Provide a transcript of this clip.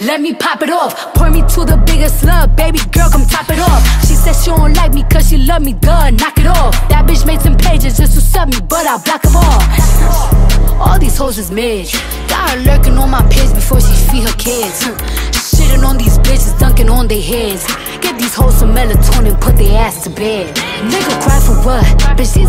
Let me pop it off. Pour me to the biggest slug, baby girl, come top it off. She said she don't like me cause she love me, duh, knock it off. That bitch made some pages just to sub me, but I block them all. All these hoes is mid. Got her lurking on my page before she feed her kids. Shitting on these bitches, dunking on their heads. Get these hoes some melatonin, put their ass to bed. Nigga cry for what? Bitch, these